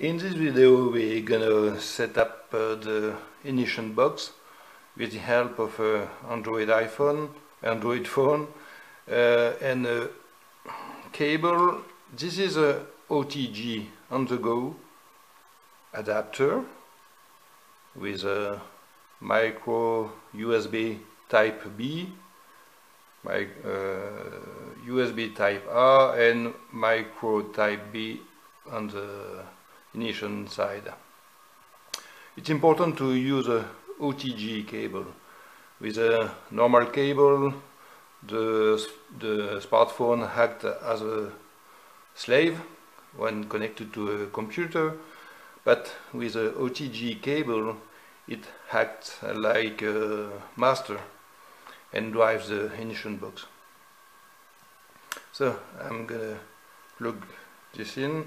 In this video we're gonna set up uh, the ignition box with the help of uh, Android iPhone, Android phone uh, and a cable. This is a OTG on the go adapter with a micro USB type B, my, USB type R and micro type B on the ignition side. It's important to use a OTG cable. With a normal cable, the, the smartphone acts as a slave when connected to a computer, but with a OTG cable, it acts like a master and drives the ignition box. So I'm gonna plug this in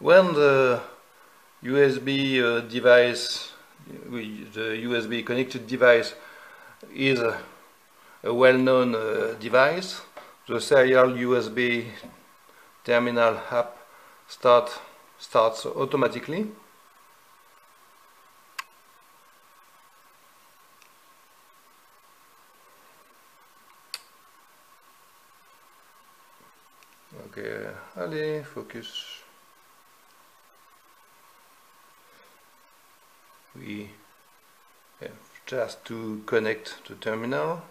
When the USB uh, device, the USB connected device is a, a well-known uh, device, the serial USB terminal app start, starts automatically. Ok, allez, focus. We have just to connect the terminal.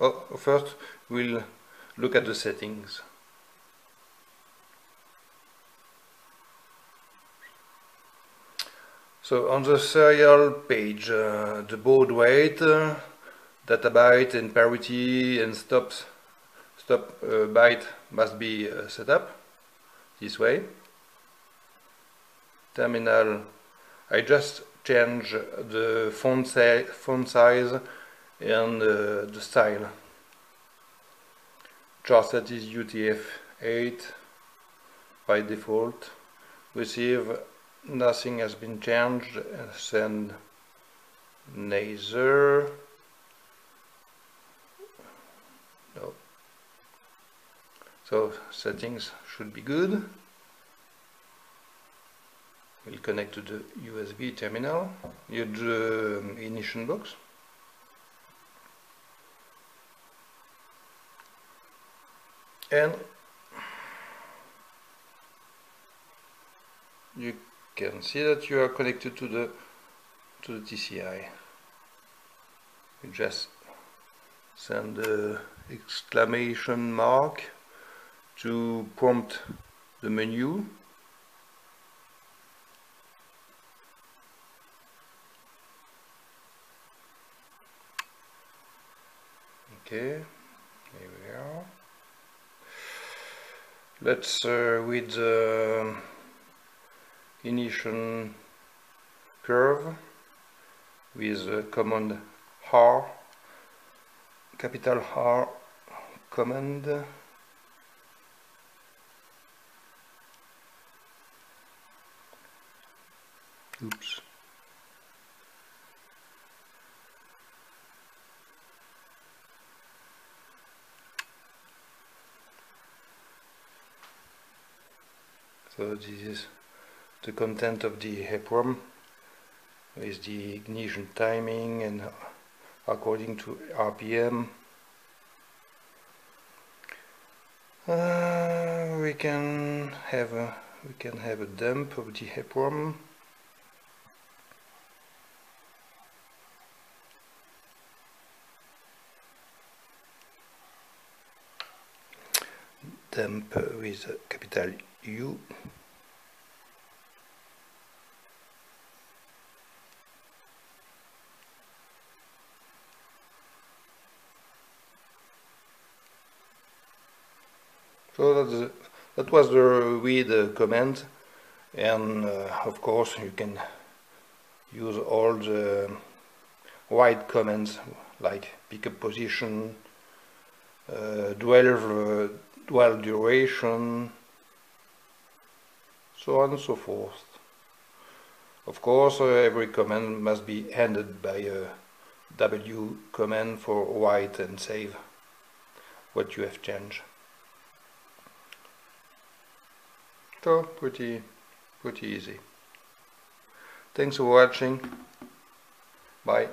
Oh, first we'll look at the settings. So on the serial page, uh, the baud rate, uh, data byte and parity and stops, stop uh, byte must be uh, set up this way. Terminal, I just change the font, si font size and uh, the style. Charset is UTF-8 by default. we Receive nothing has been changed. Send neither. No. So settings should be good will connect to the USB terminal, your um, ignition box. And you can see that you are connected to the to the TCI. You just send the exclamation mark to prompt the menu okay here we are let's uh, with the ignition curve with uh, command R capital R command. Oops So this is the content of the EEPROM with the ignition timing and according to RPM. Uh, we can have a we can have a dump of the EEPROM. Dump with capital U So that's, that was the read uh, command. And uh, of course you can use all the write commands like pick pickup position, uh, dwell, uh, dwell duration, so on and so forth. Of course, uh, every command must be ended by a W command for write and save what you have changed. So, pretty, pretty easy. Thanks for watching. Bye.